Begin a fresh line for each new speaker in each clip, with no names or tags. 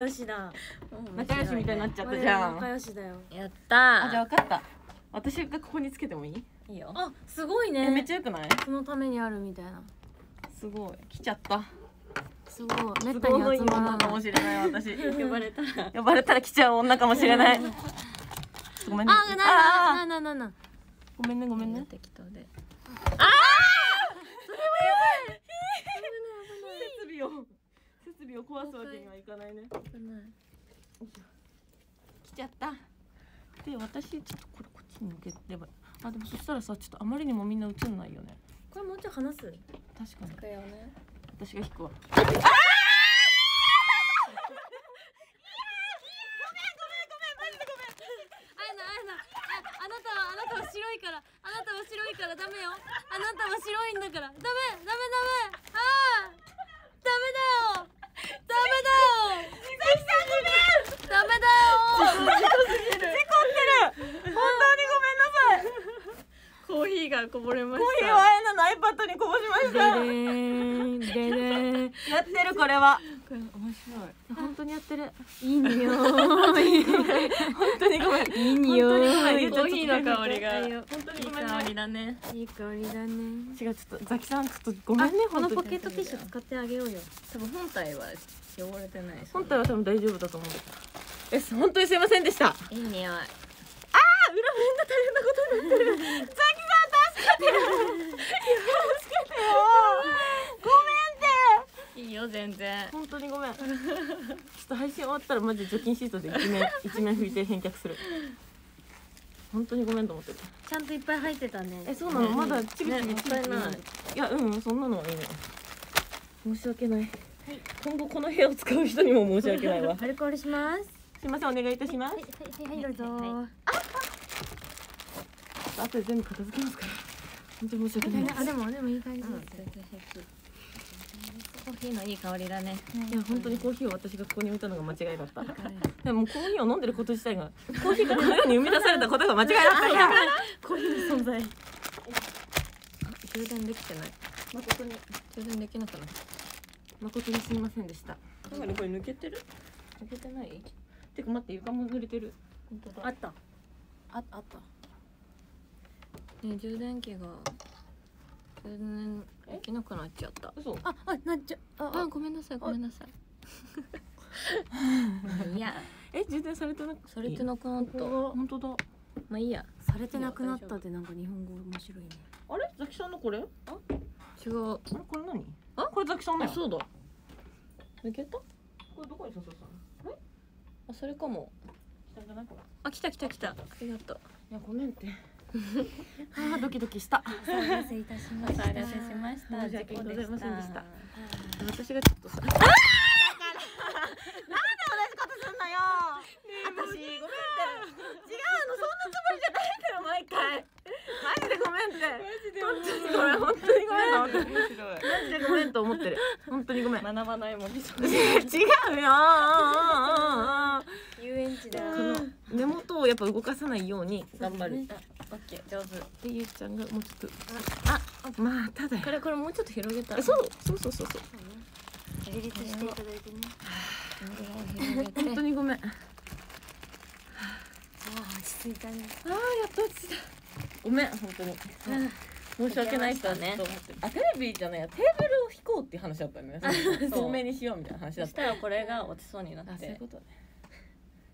よしだ
仲良しみたいになっちゃったじゃん。
仲良しだよ。
やった。
あじゃあ分かった。私がここにつけてもいい？
いいよ。
あすごい
え
ね
めっちゃよくない？
そのためにあるみたいな。
すごい。来ちゃった。
すごい。め
す
ったに集まら
女かもしれない私。
呼ばれたら。
呼ばれたら来ちゃう女かもしれない。ごめんね。
あななななな
ごめんねごめんね
適当で
設備を壊すわけにはいかないね。来ちゃった。で私ちょっとこれこっちに向ければあでもそしたらさちょっとあまりにもみんな映んないよね。
これもうちょい離す？
確かに。
ね。
私が引くわ。
ああやなああなたはあなたは白いから。あなたは白いから。ダメよ。あなたは白いんだから。ダメダメダメ。ああダメだよダメだよ。ダメだよ
本当にごめんなさい。
コーヒーがこぼれまし
コーヒーをあやなの iPad にこぼしましたやってるこれは。面白い本当にやってる。
いい匂い。
本当にごめん。
いい匂い
コーヒーの香りが。
いいよ
本当に
いい
ごめん。ね
香りだね。
いい香りだね。
違うちょっとザキさんちょっとごめんね。
あこの
本当に
ポケットティッシュ使ってあげようよ。
多分本体は汚れてないし
本体は多分大丈夫だと思うえ本当にすいませんでした。
いい匂い
あ裏みんな大変なことになってる。ザキさん助けてよ助けてよごめんって。
いいよ全然。
本当にごめん。ちょっと配信終わったらマジ除菌シートで一面 一面拭いて返却する。本当にごめんと思ってる。
ちゃんといっぱい入ってたね。
えそうなの、
ね。
まだちびちび
ねいない。
いやうんそんなのはいいの申し訳ない、今後この部屋を使う人にも申し訳ないわ。
アルコールします。
すいませんお願いいたします。
はいはいはいはいどうぞ、
はい。
後で全部片付けますから。本当に申し訳ない。です
あでもでもいい感じです、
コーヒーのいい香りだね。
い。や本当にコーヒーを私がここに置いたのが間違いだった。でもコーヒーを飲んでること自体がコーヒーがこのように生み出されたことが間違いだった。んや
コーヒーの存在。
充電できてない。
誠に
充電できなくなった
誠にすみませんでした。
なんかねこれ抜けてる？
抜けてない？てか待って床も濡れてる。
本当
あった。ああった。
ね充電器が充電できなくなっちゃった。
嘘。
ああなっちゃあ
あ。ごめんなさいごめんなさい。いや。
え充電されてな
それってなくなった。
本当だ。
まあいいや。
されてなくなったってなんか日本語面白いね。
あれ？ザキさんのこれ？あ？
違う。
あれ？これ何？
あ
これザキさんだよ。
あそうだ。抜けた？
これどこに刺さったの？
あそれかも。
下じゃない？これ。
あ来た来た来た。ありがとう。
いやごめんって。あードキドキした。
お待たせいたしました。
お騒がせしました。
申し訳ございませんでした。
あ
私がちょっとさ。なんで同じことすんのよ。私ごめんって。違うのそんなつもりじゃないんだよ毎回。マジでごめんってマジでごめん本当にごめん
面白い。
マジでごめんと思ってる本当にごめん
学ばない。もん
違うよ
遊園地だ
この根元をやっぱ動かさない。ように頑張る
オッケー上手
でゆうちゃんがもうちょっとあまあただ
これこれもうちょっと広げたら
そうそうそうそうそう
自立してい。ただい。てね
本当にごめんあ
あ落ち着い。たね
ーやっと落ちたごめん本当に申し訳ない人ね
ね。
あテレビじゃないやテーブルを引こうっていう話だったね。透明にしよう。みたいな話だっ
そしたたらこれが落ちそうになっ
あそういう
て
ことね。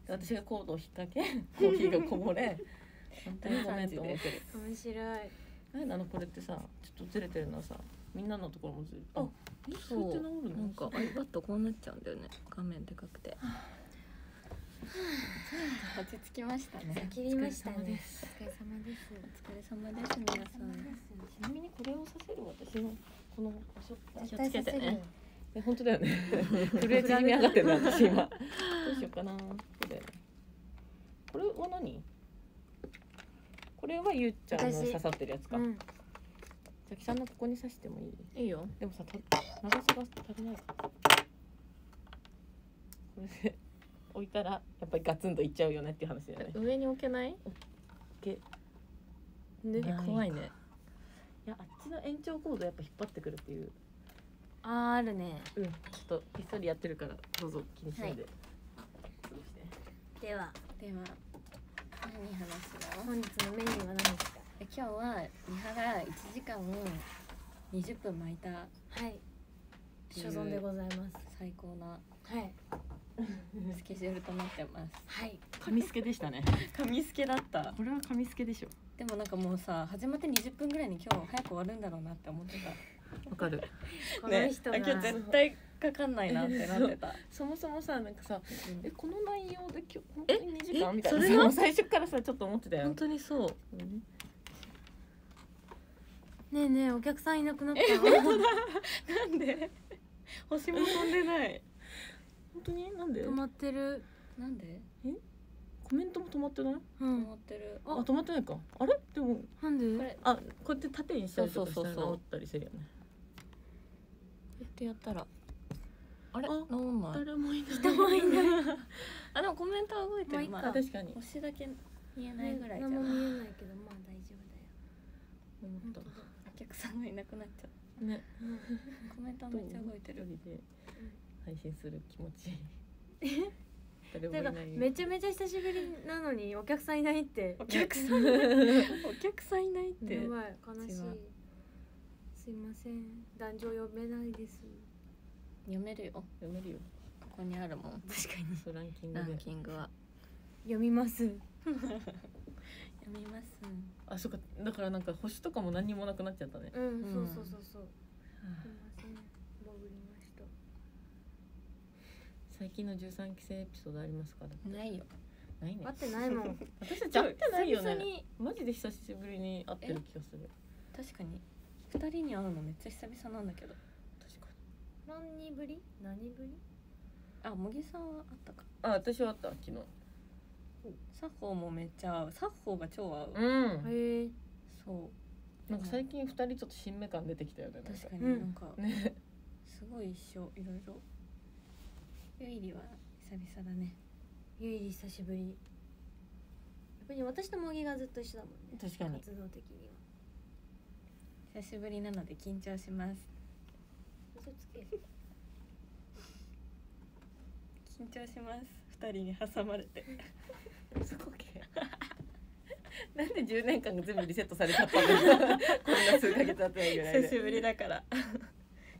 で私がコードを引っ掛け コーヒーがこぼれ本当にごめんと思ってる。
面白い。
なんであのこれってさちょっとずれてるのはさみんなのところもずれあ
そ
そう。うやって治るの
なんか iPad こうなっちゃうんだよね。画面でかくて 落ち着きましたね。
切りましたね
お疲れ様です。
お疲れ様です
皆さん。
ちなみにこれをさせる私のこの場所って
気をつけてね
え本当だよね。震え縮み上がってるな私今。どうしようかなそうだよねこれは何？これはゆうちゃんの
私
刺さってるやつか。
うん。
ザキさんのここに刺してもいい？
いいよ。
でもさた長さが足りないかこれで置いたらやっぱりガツンといっちゃうよねっていう話だよね。
上に置けない？
け。
ね
ない
怖いね。
いやあっちの延長コードやっぱ引っ張ってくるっていう。
あーあるね。
うん。ちょっとひっそりやってるからどうぞ気にしないで、
では。
では。何話すの？
本日のメニューは何ですか？
え今日はリハが1時間20分巻いた
はい。所存でございます。
最高な。
はい
スケジュールとなってます。
はい。
紙付けでしたね。
紙付けだった。
これは紙付けでしょ。
でもなんかもうさ始まって20分ぐらいに今日早く終わるんだろうなって思ってた。
わかる。
この人が、
ね、今日絶対かかんないなってなってた。
そもそもさなんかさえこの内容で今日本
え
当に2時間みたい
それは？
な最初からさちょっと思ってたよ。
本当にそう。
ねえねえお客さんいなくなった。
なんで？星も飛んでない
本当に？なんで？
止まってる。
なんで？
コメントも止まってない？
うん。
思ってる。
あ。止まってないか。あれ？でも。
なんで？
これ？
あこうやって縦にしたりとかしたら治ったりするよね。
ってやったら。あれ？
あ
治んない？
誰もいない。
人もいない。
あでもコメントは動いてる。
まあいいか。
あ確かに。
星だけ見えないぐらいじゃん。
何も見えないけどまあ大丈夫だよ。
思った。
お客さんがいなくなっちゃう。
ね。
コメントはめっちゃ動いてる
配信する気持ち。誰も
てか
い。ない
めちゃめちゃ久しぶりなのにお客さんいないって。
お客さん お客さんいないって。
やばい悲しい。すいません。男女読めないです。
読めるよ。
読めるよ。
ここにあるもん。
確かに。
そうランキング
ラン
で
キングは。
読みます。
読みます。
あそっか。だからなんか星とかも何にもなくなっちゃったね。
うん、
うん。
そうそうそうそう。すいません潜りました
最近の13期生エピソードありますか？
ないよ。
ないね。
会ってないもん。
私たち会ってないよね。
久々に
マジで久しぶりに会ってる気がする。
確かに。二人に会うのめっちゃ久々なんだけど。
確か
何ぶり？何ぶり？
あ茂木さんはあったか。
にあ私は会った昨日。
サッホーもめっちゃ合う。サッホーが超合う、
うん。
へえ。
そう。
なんか最近二人ちょっと新芽感出てきたよね
確か。
うん
になんか、
ね。
すごい一緒。いろいろゆいりは久々だね。
ゆいり久しぶり。やっぱり私と茂木がずっと一緒だもんね。
確かに。
活動的には。
久しぶりなので緊張します。
嘘つけ。
緊張します。二人に挟まれて。
そこけ。なんで10年間が全部リセットされちゃったんだろうこんな数ヶ月経ってないぐらいで。
久しぶりだから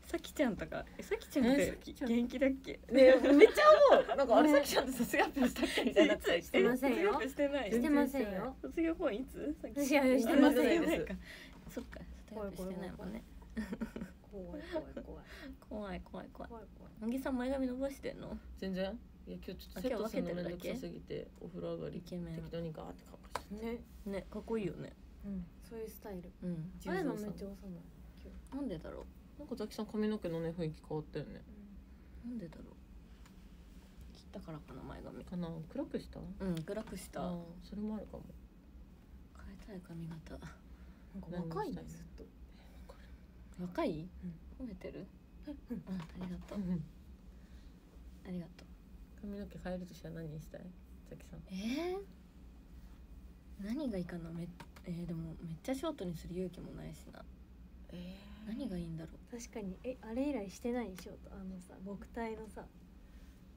さきちゃんとかえさきちゃんって元気だっけ？
ねめっちゃ思う。なんかあれさきちゃんって卒業アップしたっけ？いなし
てませんよ。
してない。
してませんよ。
卒業本いつ？さき
ちしてませんよ。
そっか卒業ップしてないもんね
怖い。怖い怖い
怖い。怖い怖い。乃木さん前髪伸ばしてんの？
全然？いや今日ちょっと今日分けてるのめすぎてお風呂上がり適当にガーってかぶして
ね。
ねかっこいいよね。
うん。そういうスタイル。
うん。
前のめっちゃ幼い。
なんでだろう？
なんかザキさん髪の毛のね雰囲気変わったよね。
うなんでだろう。切ったからかな前髪。
かな？暗くした？
うん暗くした。
それもあるかも。
変えたい髪型。
なんか若いね。ずっと。
若い、褒めてる？
うん。
あありがとう。ありがとう。
髪の毛変えるとしたら何にしたい？ザキさん。
えー、何がいいかな？めえー、でもめっちゃショートにする勇気もないしな。
え
何がいいんだろう？
確かに。えあれ以来してないショートあのさ木体のさ。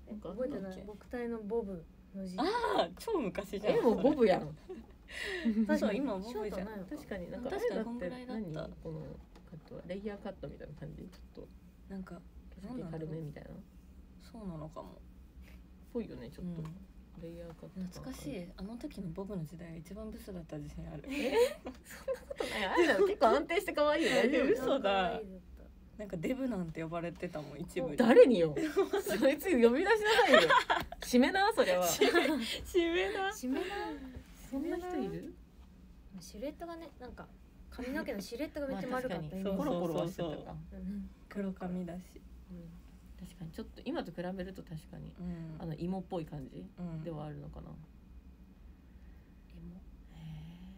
え
なんか
覚えてない？木体のボブの字。
ああ超昔じゃん。
えもうボブやん。
そう今ボブじゃん。
確かに。なんか
確かにこんぐらいだった。
何？このカットは？レイヤーカットみたいな感じ？ちょっと。
なんか
毛先軽めみたいな。
そうなのかも、
ぽいよねちょっと、
うん
レイヤーカット
懐かしい。あの時のボブの時代が一番ブスだった自信ある。
ことない？あれだよ結構安定して可愛いよ大丈夫
嘘だ。なんかデブなんて呼ばれてたもん一部に。
誰によ？そいつ呼び出しなさいよ。締めなそれは。
締めだ
締めな。
そんな人いる？
シルエットがねなんか髪の毛のシルエットがめっちゃ丸かったイメージ。
そう
コロコロはしてたか。
うん。
黒髪だし。
うん確かに。ちょっと今と比べると確かに
うん。
あの芋っぽい感じ
うん。
ではあるのかな、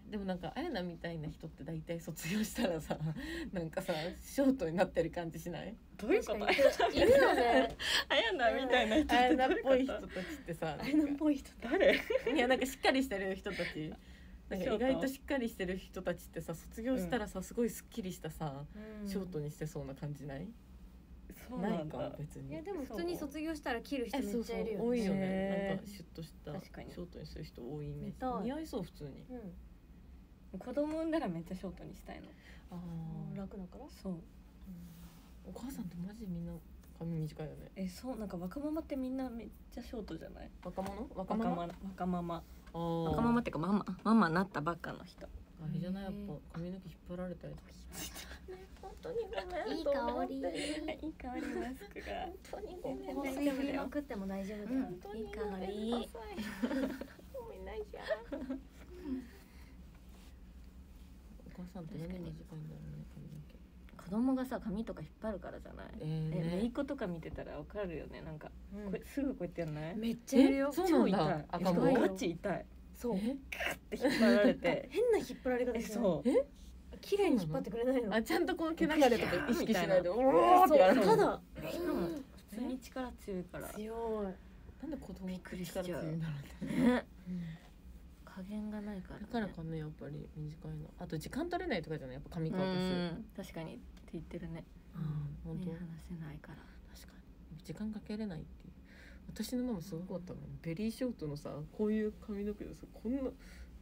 でもなんかあやなみたいな人って大体卒業したらさ なんかさショートになってる感じしない？
どういうこと？
確かに。いるよね。
あやなみたいな人
あやなっぽい人たちってさ
とあやなっぽい人誰？
いやなんかしっかりしてる人たち。なんか意外としっかりしてる人たちってさ卒業したらさすごいすっきりしたさ、ショートにしてそうな感じない？
そう
ないか別に。
いやでも普通に卒業したら切る人めっちゃいるよ
多いよね。なんかシュッとしたショートにする人多いイメージ。似合いそう普通に。
うん。
子供産んだらめっちゃショートにしたいの。
あ
楽だから？
そう。
お母さんってマジでみんな髪短いよね。
えそうなんか若ママってみんなめっちゃショートじゃない？
若者？若
ママ？若マ。マ若ママっていうかママ？ママなったばっかの人
あれじゃないやっぱ髪の毛引っ張られたりとか。本当にごめん。
いい香り。
いい香りマスクが。
本当にごめん。
香水振りまくっても大丈夫だよ
本当に
いい香
ごめん
り。
ごめんないじゃんお母さんって何で短いんだろうね髪の毛。
子供がさ髪とか引っ張るからじゃない
えー
え
ね
姪っ子とか見てたらわかるよね。なんか、
うん
これすぐこうやってやんない？
めっちゃいるよ。
えそうなんだ。
超痛い。
赤
も
えガチ痛い
そう。
え？
って引っ張られて。
変な引っ張られ方
え
して
そう。
綺麗に引っ張ってくれないの？
あちゃんとこの毛流れとか意識しないで
みたいな
おーってやる
ただ。
しかも普通に力強いから。
強い。
なんで子供って
びっくりしちゃう。
力強いんだろうって
ね。加減がないから、
だ
ね、
からかねやっぱり短いの。あと時間取れないとかじゃない？やっぱ髪
う
乾かす。
ん。確かにって言ってるね。
うん本当？
目離せないから。
確かに。時間かけれない私のママすごかったのベリーショートのさこういう髪の毛でさこんなも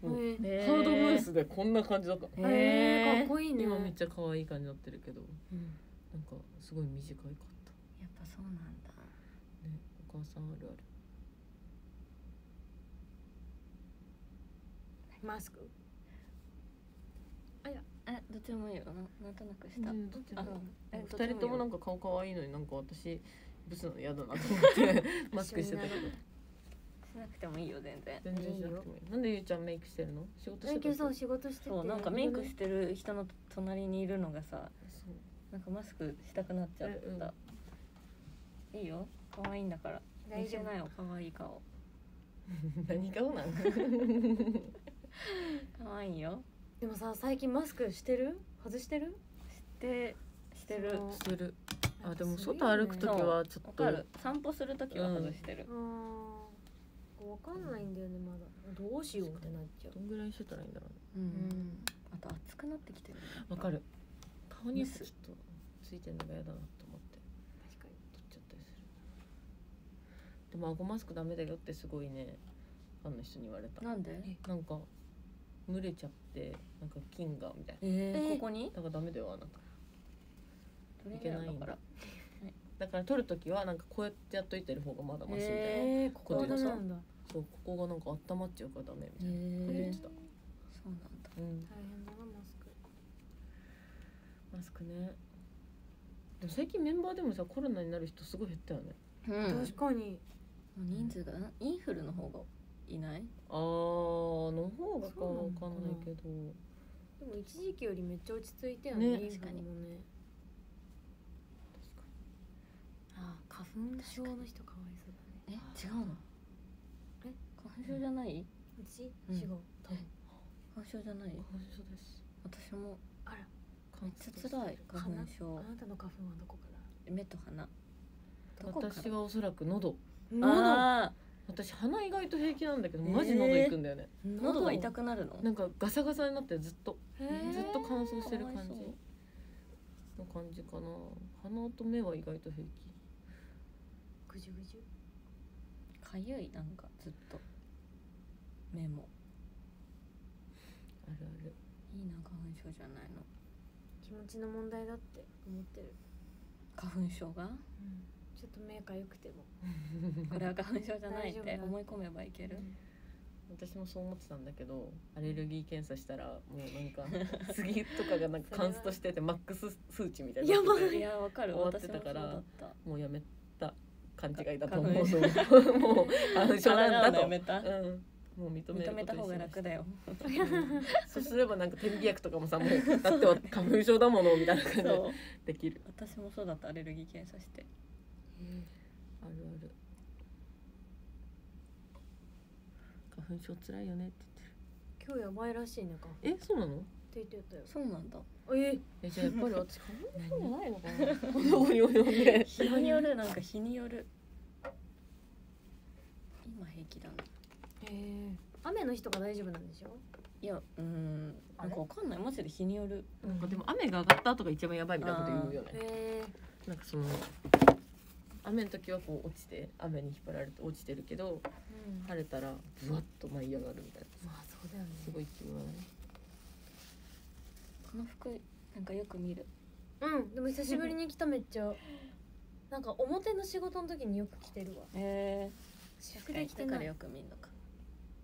う
へえ
ハードムースでこんな感じだった。
えかっこいいね
今めっちゃ可愛い感じになってるけど
うん。
なんかすごい短いかった。
やっぱそうなんだ。
ねお母さんあるある。
マスク？
えどっちでもいいよ。ななんとなくした、
うんどっちでも二人ともなん
か
か顔可愛いのになんか私ブスなの嫌だなと思って マスクしてた。けど
しなくてもいいよ全然。
全然しなくてもいい。なんでゆうちゃんメイクしてるの？仕事してた
最近そう仕事してて。
そうなんかメイクしてる人の隣にいるのがさなんかマスクしたくなっちゃった、いいよ。可愛いんだから。
大丈夫。
なよ可愛い顔。
何顔なの
可愛いよ。
でもさ最近マスクしてる？外してる？
でしてる。
そう
してるあでも外歩く時はちょっと。
わかる。散歩する時は外してる、
あーわかんないんだよねまだ。どうしようってなっちゃう。
どんぐらいしてたらいいんだろうね。
うん。あと暑くなってきてる。ね
わかる顔にちょっとついてるのが嫌だなと思って。
確かに。
取っちゃったりするでも顎マスクダメだよってすごいねファンの人に言われた。
なんで？
なんか蒸れちゃってなんか菌がみたいな。
えー、
え
ここに？
だからダメだよなんか
取
いけないんだ
だから。
だから取る時はなんかこうやってやっといてる方がまだマシみたいな、
へ
えー、ここはダメなんだ。
そうここがなんか温まっちゃうからダメみたいな。こと言ってた、
そうなんだ。
うん。
大変だなマスク。
マスクね。でも最近メンバーでもさコロナになる人すごい減ったよね。
うん。
確かに。
人数がインフルの方がいない？
あーの方がかわかんないけど。
でも一時期よりめっちゃ落ち着いてよね
ね。
インフルもねあー花粉症の人かわいそうだね。
え違うの？
え？
花粉症じゃない？
私、
うん。
違う多分。
花粉症じゃない？
花粉症です
私も。
あら。
めっちゃ辛い花粉症。
あなたの花粉はどこから？
目と鼻。どこから？
私はおそらく喉。
あ
私鼻意外と平気なんだけどマジ喉行くんだよね、
ー。喉が痛くなるの？
なんかガサガサになってずっと。
へー。
ずっと乾燥してる感じ
かわいそう。
の感じかな。鼻と目は意外と平気
ぐじゅぐじゅ。
かゆいなんかずっと。目も
あるある。
いいな花粉症じゃないの。
気持ちの問題だって思ってる、
花粉症が？
ちょっと目かゆくても。
これは花粉症じゃないって思い込めばいける？
私もそう思ってたんだけどアレルギー検査したらもうなんか 杉とかがなんかカンストしててマックス数値みたいにな
やば
いやわかる。
終わってたから
だった。
もうやめた勘違い だと思
花
う。
粉
そうもう花粉症なんだ
体
と。
やめた？
うん。もう認める
認めた方が楽だよ。
そうすればなんか点鼻薬とかもさもう だっては花粉症だものみたいな感じで
そう。
できる。
私もそうだった。アレルギー検査して。
あるある。花粉症つらいよねって
今日やばいらしいねか
言ってるえそうなの？
って言ってたよ。
そうなんだ。
え？
えじゃあやっぱり私花粉症じゃないのかな。おいおいおいね
日によるなんか日による。今平気だな。
え雨の日とか大丈夫なんでしょ？
いやうーんなんかわかんない。マジで日による。
なんかでも雨が上がった後が一番やばいみたいなこと言うよね。
え
なんかその雨の時はこう落ちて雨に引っ張られて落ちてるけど
うん。
晴れたらブワッと舞い上がるみたいな。
まあそうだよね。
すごい気分悪い
この服なんかよく見る。
うんでも久しぶりに来ためっちゃ。なんか表の仕事の時によく着てるわ。
え
私
ー、
服で着て
からよく見んのか。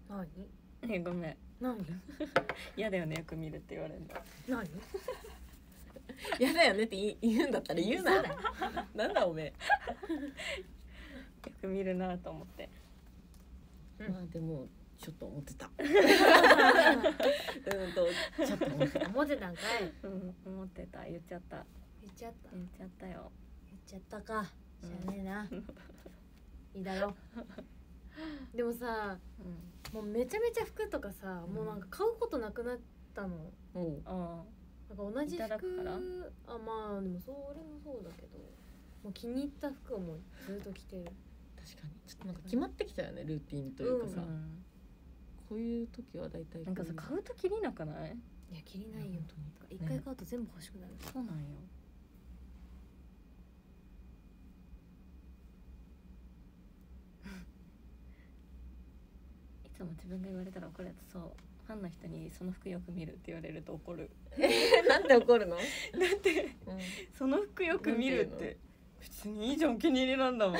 何？
えごめん。
何？
嫌だよねよく見るって言われるの。
何？
嫌だよねって言うんだったら言うな。なんだおめえ。
よく見るなと思って。
うん。
まあでも ちょっと思ってた。うんとちょっと思ってた。
思ってたんかい
うん思ってた。言っちゃった。
言っちゃった。
言っちゃったよ。
言っちゃったか。し
うん。
ゃあねえな、いいだろ。でもさ
うん。
もうめちゃめちゃ服とかさ、
うん。
もうなんか買うことなくなったの。
おう。
あ
なんか同じ服
から？
あまあでもそれもそうだけどもう気に入った服をもうずっと着てる。
確かに。ちょっとなんか決まってきたよねルーティンというか
あ、
さ、
うん、
こういう時は大体
なんかさ買うときりなくない？
いや着れないよ
本当に
一回買うと全部欲しくなる、
そうなんよ。いつも自分が言われたら怒るやつそう。ファンの人にその服よく見るって言われると怒る。
なんで怒るの、
だって
うん。
その服よく見るっ
なんて
て別にいいじゃんお気に入りなんだもん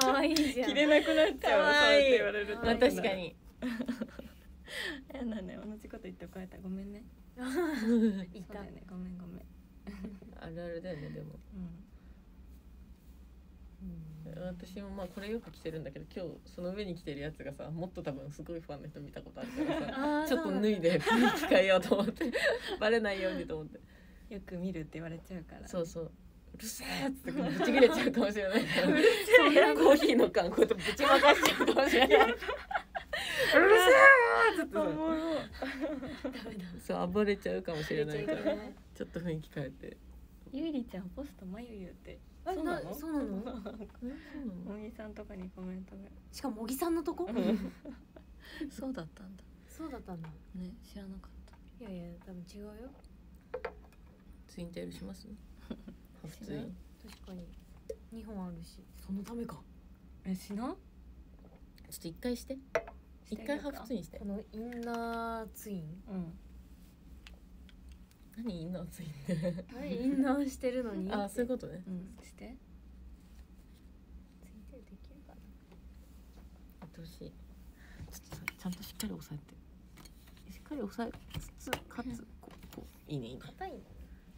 可愛いじゃん。
着れなくなっちゃうそうやって言われると。
まあ確かに。
やだね同じこと言って怒られた。ごめんね。
いた。
ね。ごめんごめん。
あるあるだよねでも。
うん。
私もまあこれよく着てるんだけど今日その上に着てるやつがさもっと多分すごいファンの人見たことあるからさちょっと脱いで雰囲気変えようと思って。バレないようにと思って。
よく見るって言われちゃうから。
そうそううるせえっつってぶち切れちゃうかもしれない。からコーヒーの缶こうやってぶちまかしちゃうかもしれない。うるせえっつってそう暴れちゃうかもしれないから。
ち
ょっと雰囲気変えて。
ゆいりちゃんポストまゆゆって。
え
そうなの？
そうなの？
えそうなの？
もぎさんとかにコメントが
しかも小木さんのとこ？
そうだったんだ。
そうだったんだ。
ね知らなかった。
いやいや多分違うよ。
ツインテールします？ハーフツイン
確かに。二本あるし。そのためか。
えしな
ちょっと一回して。一回ハーフツインして。
このインナーツイン？
うん。
何インナーツインって？
インナーしてるのに？
あそういうことね。
うん。して。
ついてるできるかな。
やってほしい。ちょっとさちゃんとしっかり押さえて。しっかり押さえつつかつこうこう。いいねいいね。
硬いの？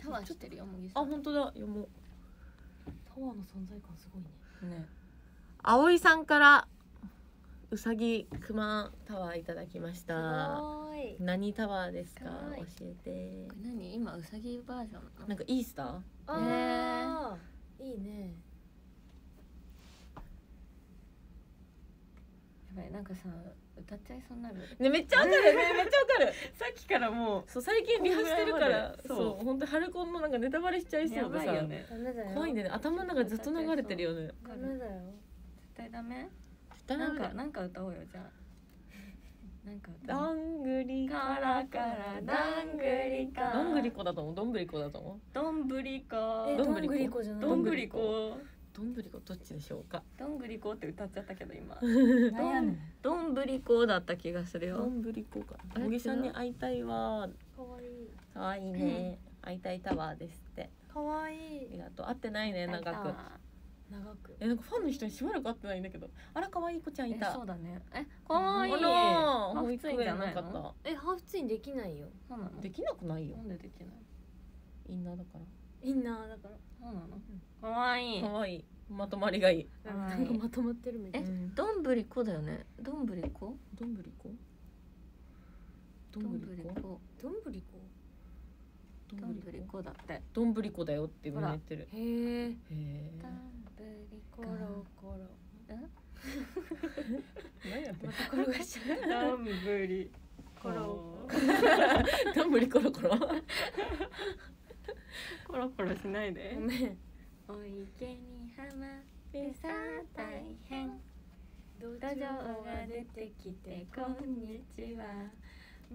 タワーしてるよもぎさん。
あ本当だ読もう
タワーの存在感すごいね。
ね。
葵さんからうさぎくまタワーいただきました。
はーい。
何タワーですか？
かわいい。
教え
れ何？今うさぎバージョンなの。
なんかイースター？
あー。いいね。
やばいなんかさ歌っちゃいそうになる。
ねめっちゃわかるねめっちゃわかる。
さっきからも
そう最近リハしてるから
そう。
本当春コンのなんかネタバレしちゃいそうでさ。
やばいよね。
怖いんだよね。頭の中ずっと流れてるよね。
ダメだよ。
絶対ダメ？
な
なんかなんか歌おうよじゃあ。なんか歌お
ど
うん
ぐり
カラカラどんぐりか。
どんぐりこだと思う？どんぶりこだと思う？
どんぶりこ。
え
どんぶりこ
どんぐりこじゃない？
どんぐりこ
どんぶりこどっちでしょうか？
どんぐりこって歌っちゃったけど今。
なんやねん
どんぶりこだった気がするよ。
どんぶりこか。小木さんに会いたいわ。
かわいい。
かわいいね。会いたいタワーですって。
かわい
あ
い
りがとう。会ってないね長く。
長く。
えなんかファンの人にしばらく会ってないんだけど。あら可愛い子ちゃんい
え
た
そうだね。えかわいい。
あら
あ
保
普通じゃな
いかった？
えハーフツインできないよ。
そうなの？
できなくないよ。
なんでできない？
インナーだから
インナーだから。
そうなのかわい。い
可愛い。まとまりがいい。
なんかまとまってるみたい。
えどんぶりこだよね。どんぶりこ？
どんぶりこ？ど
どん
んぶりこ。
どんぶりこ？
ど
どんぶりこだって。
どんぶりこだよってみんな言ってる。
へえ
へえ
どんぶりこ
コロコロ
何やってん
また転がしちゃった。
どんぶり。
コロ
どんぶりころころ
コロコロしないで。
ごめん。
お池にはまってさ大変。
土
土壌が出てきてこんにちは。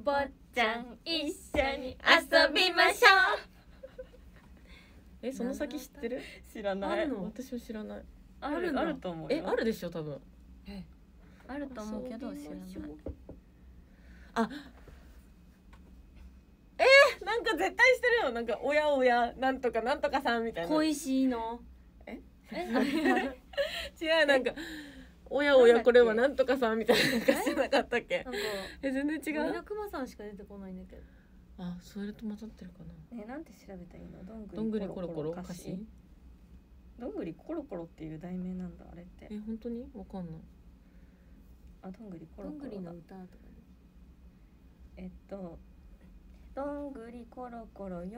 坊
ちゃん一緒に遊びましょ
えその先知ってる？
知らない。
あるの？私は知らない。
あ
ある
あると思うよ。
えあるでしょ多分。
あると思うけど知らない。
あえー、なんか絶対してるよ。なんかおやおやなんとかなんとかさんみたいな。
恋しいの。
え？
違うなんかおやおやこれはなんとかさんみたいななんかしてなかったっけ？
なんか
え全然違
森
う
の熊さんしか出てこないんだけど。
あそれと混ざってるかな。
ねなんて調べたらいいの？どんぐり
どんぐりコロコロ
歌
歌詞？
どんぐりコロコロっていう題名なんだあれって。
え本当に？わかんない。
あどんぐりコ
どんぐり
ロコロだ
の歌とかね
えっとどんぐりコロコロ喜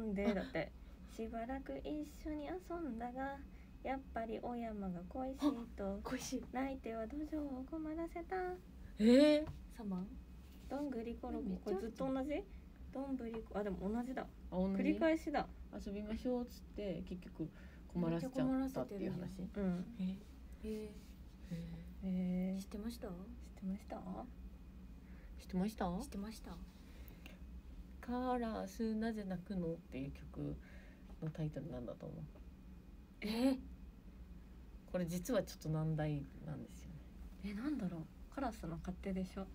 んでだって。しばらく一緒に遊んだがやっぱりお山が恋しいと。
恋しい。
泣いては土壌を困らせた。
えー、
サマン
どんぐりコロコ
めっちゃ
ロこれずっと同じ？どんぶりあでも同じだ。繰り返しだ。
遊びましょうっつって結局困らせちゃったっていう話。
うん。
え
え
えー、
ー、
知
知ってました？
ってました？
知ってました？
知ってました？
カラスなぜ泣くのっていう曲のタイトルなんだと思う。
え？ー、
これ実はちょっと難題なんですよね。
えなんだろう？カラスの勝手でしょ。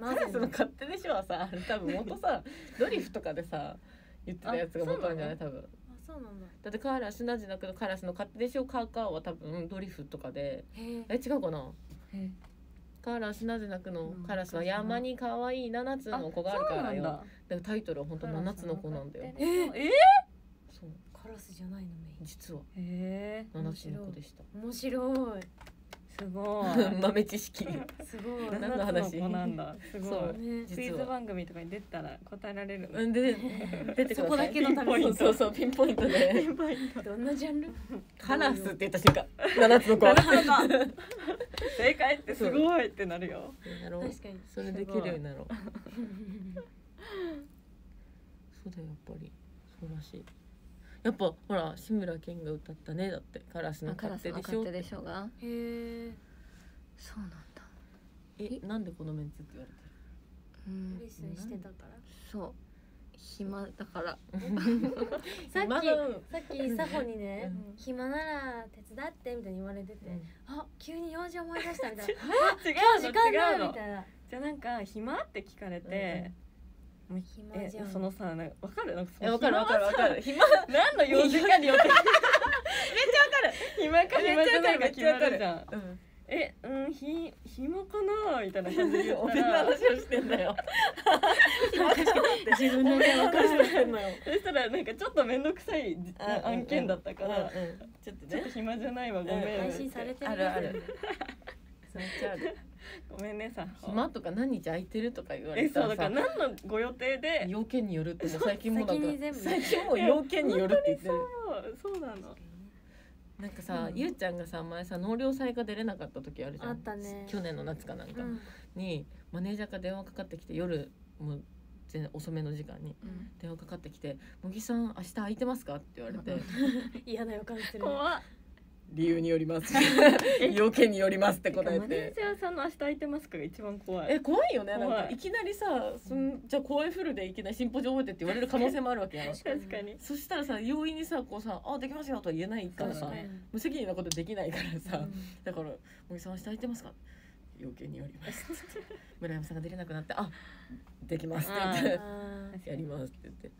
な
カラスの勝手でしょはさあれ多分元さ ドリフとかでさ言ってたやつが元なんじゃない？多分
あそうなんだ。
だってカラスなぜ泣くのカラスの勝手でしょ？カーカーは多分ドリフとかで。
へえ
え違うかな？
え
カラスなぜ泣くの？
うん。
カラスは山に可愛い七つの子があるからよ。だ。からタイトルは本当七つの子なんだよ。
え？え？
そう。
カラスじゃないのメイン。
実は。
え
七つの子でした。
面白い
すごい。
豆知識。
すごい。
何の話？
なんだ。すご
そう
い
ね
クイズ番組とかに出たら答えられるの？
うんで出てください。
そこだけのために。
そうそうそうピンポイント。で
どんなジャンル？
カラスって言った瞬間。七つの子。
正解ってすごいってなるよ。
やろう。
確かに。
それできるようになろう。そうだよやっぱり。そうらしいやっぱほら志村けんが歌ったねだってカラスの勝手でしょ
でしょうが。
へえ
そうなんだ。
えなんでこのメンツって言われて
うん。
リスンしてたから。
そう。暇だから。
さっきさっきサホにね
うん。
暇なら手伝ってみたいに言われててあ急に用事思い出したみたいな。
違
今日時間
違うの。
ないみたいな。
じゃあなんか暇？って聞かれてもう
暇じゃん。
えそのさなんかわかる？なんかの
わかるわかるわかる。暇
何の用事かによって。めっちゃわかる。暇か暇じゃないか決まるじゃん。
うん。
えうんひ暇かなみたいな感じで言ったら。
話をしてんだよ。
自分で分かる
してんのよ
そしたらなんかちょっと面倒くさい案件だったから、
うんうん。ちょっとね。
ちょっと暇じゃないわごめん、
配信されてる
あるある。めっちゃある
ごめんねさ
暇とか何日空いてるとか言われ
え
たらさ
そうだから何のご予定で
要件によるって最近もうなんか
先に全部。
最近もう要件によるって言ってる。
そうそうなの。
なんかさ、
うん。
ゆうちゃんがさ前さ納涼祭が出れなかった時あるじゃん。
あったね。
去年の夏かなんか。
うん。
に、マネージャーから電話かかってきて夜もう全然遅めの時間に。電話かかってきて「茂木さん明日空いてますか?」って言われて。
嫌な予感する
怖っ「
理由によります 」要件によりますって答え
マネー
て
ジャーさんの明日空いてますか？が一番怖い。
え怖いよね。なん
怖い
かいきなりさそんじゃあ公演フルでいきなり進歩状覚えてって言われる可能性もあるわけやん
確かに。
そしたらさ容易にさこうさ「あできますよ」とは言えないからさ無責任なことできないからさ、
うん。
だから「茂木さん明日空いてますか?」要件によります 村山さんが出れなくなって「あできます」って言って。
あ「
やります」って言って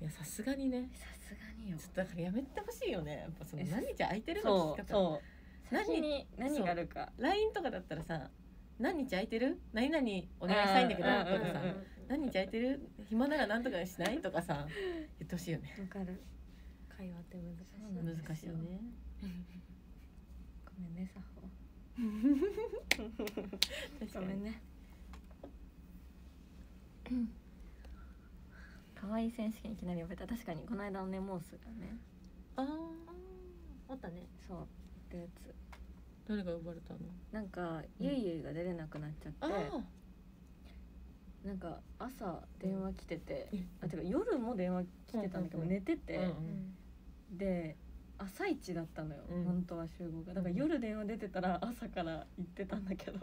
いやさすがにね。
さすがによ。
ちょっとだからやめてほしいよね。やっぱその
え
何日空いてるの聞き方。
そう。そう
何
先に何があるか。
LINE とかだったらさ「何日空いてる？何々お願いしたいんだけど」とかさ
うんうんうん「
何日空いてる？暇なら何とかしない?」とかさ。言ってほしいよね。
わかる。
会話って難しい
そうなんですよ
難しいよね。
ごめんねサホ。
確かに。
ごめんね
可愛い選手権いきなり呼べた。確かにこの間のねモースがね。
あー
あったね。
そうってやつ。
誰が呼ばれたの？
なんか
うん。
ゆいゆいが出れなくなっちゃって、
あ
なんか朝電話来てて、
うん
あてか夜も電話来てたんだけど、寝てて、
うんうん。
で朝一だったのよ、
うん。
本当は集合が。だから夜電話出てたら朝から行ってたんだけど。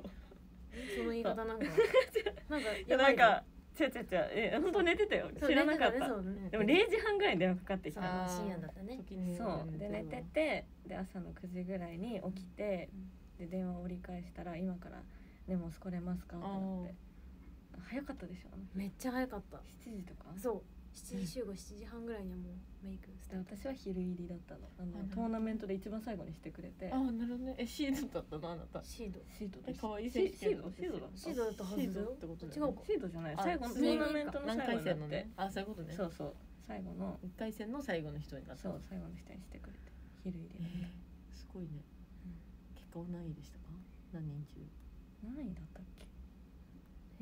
その言い方なんか。なんか
いやないんか違う違う違うえ本当寝てたよ。知らなかった。でも0時半ぐらいに電話かかってきた。
深夜だったね。
そう。で寝ててで朝の9時ぐらいに起きてで電話折り返したら今からでも来れますか？ってなって。早かったでしょ？
めっちゃ早かった。
7時とか？
そう7時集合7時半ぐらいにはもうメイクスタ
で
ート。
私は昼入りだったの。あのトーナメントで一番最後にしてくれて。
あなるほどね。えシードだったのあなた。
シード。
シード。で
え可愛い
シ
選手権
シードシード。だった
シードだったはずだよ。
シードってことだ
違うか。
シードじゃない。
あ
最後のトーナメントの
何
最後になって。
回戦のねあそういうことね。
そうそう。最後の。
一回戦の最後の人になった。
そう最後の人にしてくれて。昼入り
えーすごいね。結果は何位でしたか？何人中？
何位だった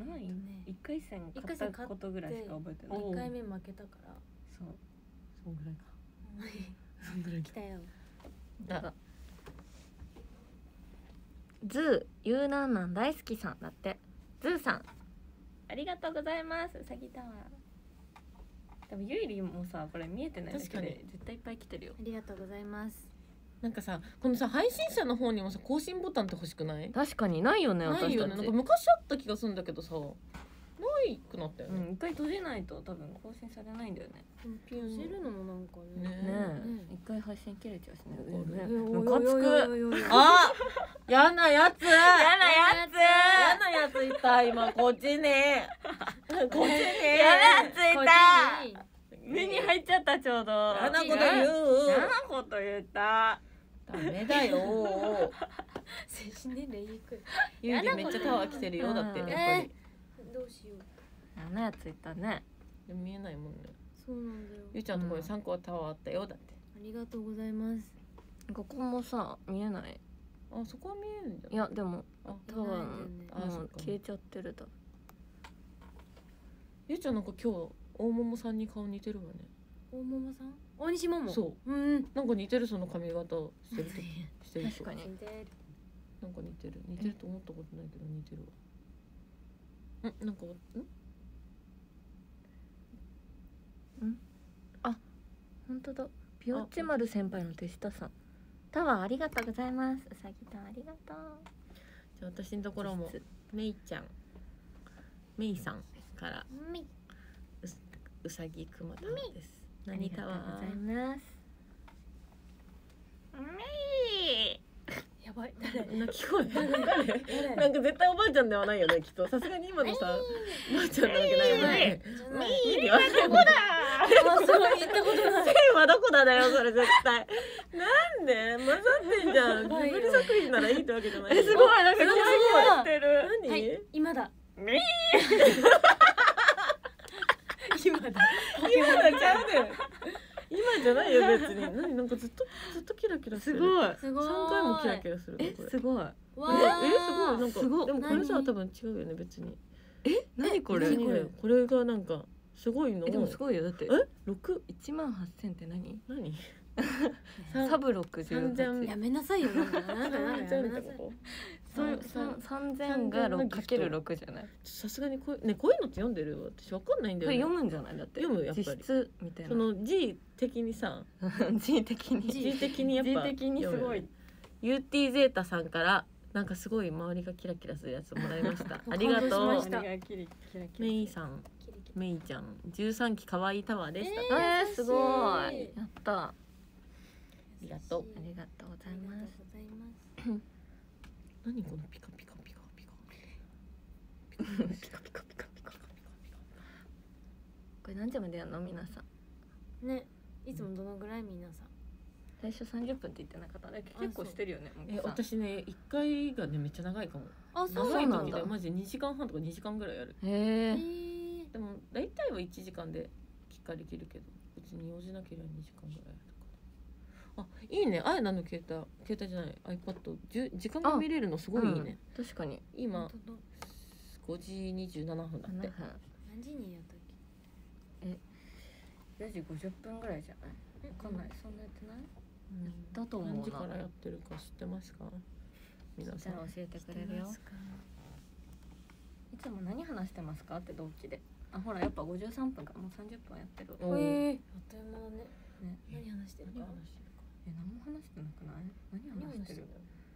っけ何位
えっとね。
一回戦
一
勝ったことぐらいしか覚えてない。
お
1回目負けたから。
そう。
そんぐらいか。そんぐらい
来たよ。
あ
ズーユーナンナン大好きさんだって。ズーさん。ありがとうございます。うさぎタワー。でもゆいりもさこれ見えてないだけで絶対いっぱい来てるよ。
ありがとうございます
なんかさこのさ配信者の方にもさ更新ボタンって欲しくない？
確かにないよね
ないよね。なんか昔あった気がするんだけどさないくなったよね、
うん一回閉じないと多分更新されないんだよね。
ピ
教えるのもなんかね。
ね。
ねえ。一回配信切れちゃうしね。
わかる。
ね
ム
ムカつく。
あ嫌なやつ。嫌
やな
やなやついた今こっちに。こっちに。
やなやついた。目に入っちゃったちょうど。
嫌なこと言
嫌
う
なこと言った
ダメだよ。
精神年齢いく
ゆうりめっちゃタワー来てるよ。だってやっぱり。
どうしよう。
嫌なやついたね。
でも見えないもんね。
そうなんだよ。
ゆうちゃんのところに3個はタワーあったよ。だって。
ありがとうございます。
ここもさ見えない？
あそこは見えるんじゃ
い？やでも
あ
多分
あそっか。
もう消えちゃってるだ
ゆうちゃんなんか今日大桃さんに顔似てるわね。
大桃さん？大西桃
そう。
うん。
なんか似てるその髪型してると。してると
確かに。
似てる。
なんか似てる。似てると思ったことないけど似てるわ。んなんかん？
本当だ。ピオッチマル先輩の手下さん。タワーありがとうございます。うさぎたんありがとう。
じゃあ私のところもめいちゃん。めいさんから。
み。
うさぎくまタワーです何タワ
ござい
ー
ます。
やばい。誰？
な聞こえ誰？
誰？
なんか絶対おばあちゃんではないよねきっと。さすがに今のさおばあちゃんなわけないよね。
じゃない。
ミー。ではどこだ
あすごい言ったことない
線はどこだだよそれ絶対なんで混ざってんじゃんジブリ作品ならいいってわけじゃない
えすごいなんか
すごい
やってる
何、
はい今だ
ミー
今だ。
今ちゃうねん今じゃないよ別に。何なんかずっとずっとキラキラしてる。
すごい。
すごい
三回もキラキラするのこれ。
えすごい。
わ
え
ー。
えすごい。なんかでもこれさ
何
多分違うよね別に。
何これ？
これ？がなんかすごいの？
えでもすごいよ。だって
え？六？
一万八千って何？
何？
サブロック十
やめなさいよなんか。なんかやめなさい
三三千が六かける六じゃない？
さすがにこうねこういうのって読んでる私わかんないんだよね。
これ読むんじゃない？だって。
読むやっぱり。
実質みたいな。
その G 的にさ。
人的に。
G 的にやっぱ
G 的にすごい。
UT ゼータさんからなんかすごい周りがキラキラするやつもらいました。ありがとう。メイさん
キリキリ
メイちゃん13期可愛いタワーでした、
え
えー、すご
い。
い。やった。あ
りがとう
ありがとう
います
ございます。
何このピカピカピカピカ
ピカピカピカピカこれ何時までやるの皆さん
ねいつもどのぐらい皆さん
最初三十分って言ってなかったね結構してるよね
え私ね一回がねめっちゃ長いかも
あそう
長い
なんだ
時でマジ2時間半とか2時間ぐらいやる
へ
え
でも大体は1時間できっかり切るけど別に用事なければ2時間ぐらいやるかあいいねあやなの携帯携帯じゃない iPad じゅ時間が見れるのすごいいいね、
確かに
今5時27分だっ
7
て
分。
何時にやったっ
4時50分ぐらいじゃない？
け
わかんない。そんなやってない？
うん。
だと思うな。
何時からやってるか知ってますか？皆
じ
さん。
ゃあ教えてくれるよ。いつも何話してますか？って同期で。あほらやっぱ53分か。もう30分やってる。
えー、あっという間だね。
ね。
何話してるか？
何話してるか？
え何も話してなくない？何
何話してる？
話してる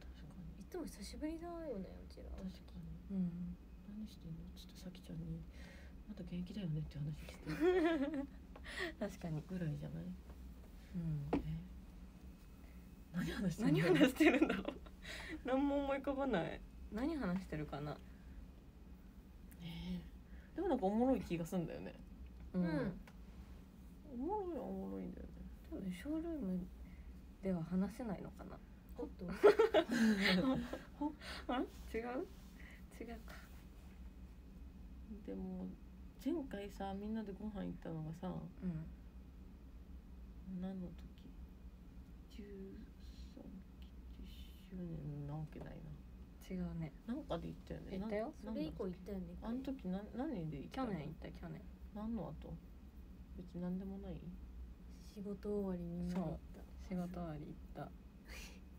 確かに。
いつも久しぶりだよねうちら。
確かに。
うん
何してんの？ちょっとさきちゃんにまだ現役だよねって話して。
確かに、
ぐらいじゃない？
うん、
え？何話してんの？
何話してるんだろう何も思い浮かばない。何話してるかな？
ねえでもなんかおもろい気がするんだよね。
うん、
うん
おもろいはおもろいんだよね。
多分ショールームでは話せないのかな？違う？違うか
でも前回さみんなでご飯行ったのがさ
うん。
何の時？13期10周年なわけない
違うね。
ななんかで行ったよね。
行ったよ。
な
それ以降行ったよね
あの時何何人で行ったの？
去年行った去年。
何の後？別に何でもない？
仕事終わりみんなで行った。
仕事終わり行った。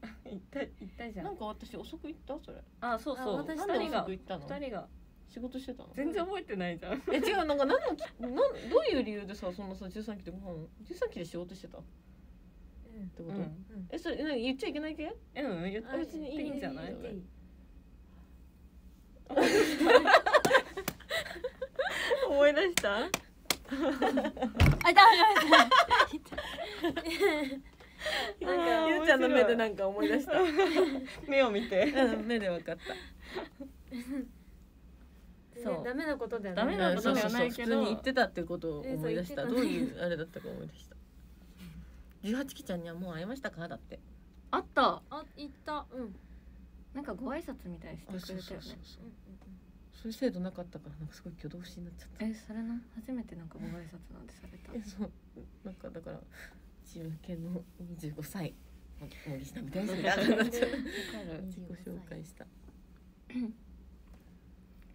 行った行ったじゃん。
なんか私遅く行った？それ。
あそうそう。
あ私
二人が
遅く行ったの？
二人が
仕事してたの？
全然覚えてないじゃん。
え違うなんか何のきなんどういう理由でさそのさ13期でご飯13期で仕事してた？っ
うん。
てこと、
うん。
えそれ何言っちゃいけない系？
うん言って
別にいい
んじゃない？思い出した？
あいた
なんか
ゆうちゃんの目でなんか思い出した
目を見て
うん目で分かった
そう。
ねダメなことだよね
ダメなことではないけど。
普通に言ってた。ってことを思い出した。どういうあれだったか思い出した。18期ちゃんにはもう会いましたか？だって。
あった。
あ行った。うん。うん
なんかご挨拶みたいにしてくれたよね。
そういう制度なかったからなんかすごい挙動不審になっちゃった。
えそれな？初めてなんかご挨拶なんてされた？
えそう。なんかだから自分系の25歳。森下みたいな。みたいな自己紹介した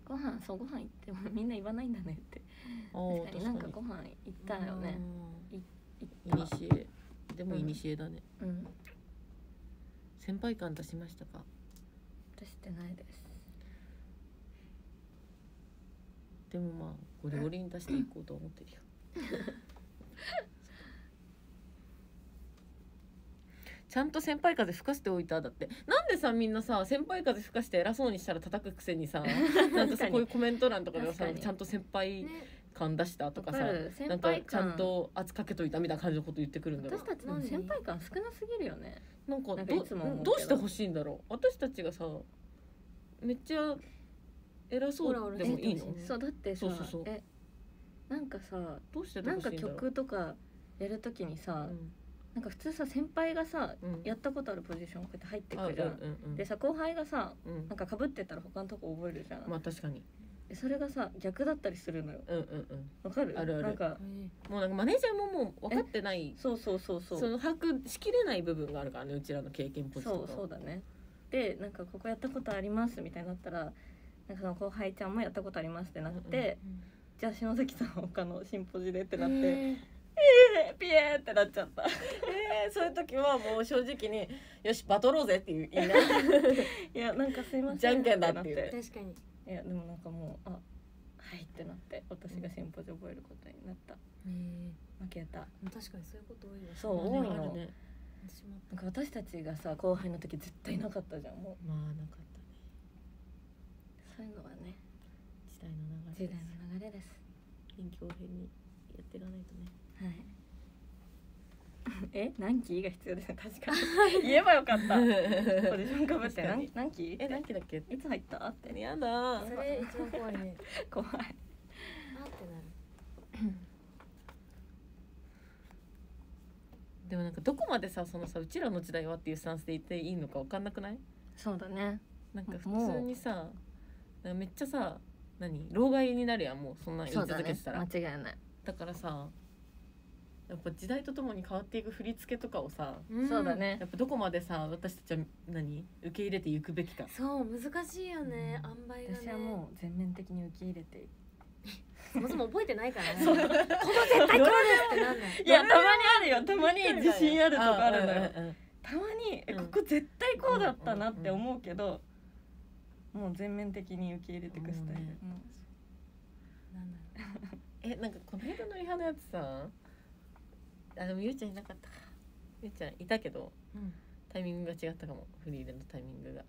ご飯そうご飯行ってもみんな言わないんだねって。
あ
確かになんかご飯行ったよね。行
い
った
にしえ。でもいにしえだね、
うん。
先輩感出しましたか？
私してないです。
でもまあゴリゴリに出していこうと思ってるよ ちゃんと先輩風吹かせておいただって。なんでさみんなさ先輩風吹かして偉そうにしたら叩くくせにさ なんかさこういうコメント欄とかではさちゃんと先輩
ね。
感出したとかさなんか
輩
ちゃん
感
と圧かけといたみたいな感じのこと言ってくるんだよ
私たちの先輩感少なすぎるよね。
なんか
ど
ど。どうしてほしいんだろう？私たちがさめっちゃ偉そうでもいいの？
そうだってさ
そうそうそう。
えなんかさ
どうしてて
なんか曲とかやるときにさ、
うん
なんか普通さ先輩がさ、
うん。
やったことあるポジションこうやって入って
あ
くじゃん、
うんうんうん。
でさ後輩がさ
うん。
なんか被ってたら他のとこ覚えるじゃん、
まあ確かに。
でそれがさ逆だったりするのよ。
うんうんうん。
わかる？
あるある。
なんか
もうなんかマネージャーももう分かってない
そうそうそうそう。
その把握しきれない部分があるからねうちらの経験ポジ
そうそうだね。でなんかここやったことありますみたいになったらなんかその後輩ちゃんもやったことありますってなって、じゃあ篠崎さんは他のシンポジでってなって、え ーピエーってなっちゃった。
えー、そういう時はもう正直に「よしバトろうぜ」っていう言いな。
いやなんかすいません
じゃんけんだっていう。
な
確かに。
いやでもなんかもうあはいってなって私がシンポジ覚えることになった。
ね
負けた。
確かにそういうこと多いわ。
そう多いの
あるね。
なんか私たちがさ後輩の時絶対なかったじゃんもう。
まあなかったね。
そういうのはね
時代の流れ
時代の流れです。
臨機応変にやっていかないとね
はい。え何期が必要ですね確かに。言えばよかった。ポジションかぶって。何何期？
え何期だっけ？
いつ入った？って。
やだ。
それ一番怖いね。
怖い。
あってなる。
でもなんかどこまでさそのさうちらの時代はっていうスタンスで言っていいのか分かんなくない？
そうだね。
なんか普通にさめっちゃさ何？老害になるやんもうそんなん言い続けてたら。だ,、
間違いない。
からさやっぱ時代とともに変わっていく振り付けとかをさ
そうだね。
やっぱどこまでさ私たちは何受け入れていくべきか。
そう難しいよね
うん。
塩梅がね。
私はもう全面的に受け入れて。
そもそも覚えてないからね。
そう。
この絶対これですってなんない。
いやたまにあるよたまに自信あるとかあるのよ。
うんうんうん
たまにえ
うん
ここ絶対こうだったなって思うけどもう全面的に受け入れていくスタイル。
もう
ん
なんだろ
えなんかこの間のリハのやつさあでもゆうちゃんいなかったか。ゆうちゃんいたけど
ううん。
タイミングが違ったかも。フリーでのタイミングが。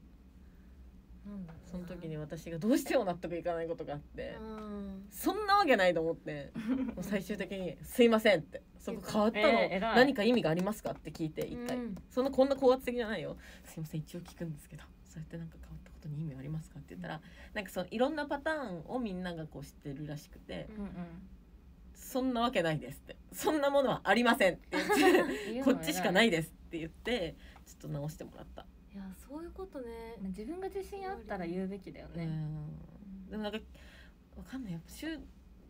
その時に私がどうしても納得いかないことがあって
うん。
そんなわけないと思ってもう最終的に「すいません」って「そこ変わったの、
えー
何か意味がありますか?」って聞いて一回、
うん。
そんなこんな高圧的じゃないよ「すいません一応聞くんですけどそうやってなんか変わったことに意味ありますか?」って言ったらなんかそのいろんなパターンをみんながこう知ってるらしくて
うん「
そんなわけないです」って「そんなものはありません」って言って
うん
こっちしかないいですって言ってちょっと直してもらった。
いやそういうことね。
自分が自信あったら言うべきだよね。
うん。でもなんかわかんない。やっぱ集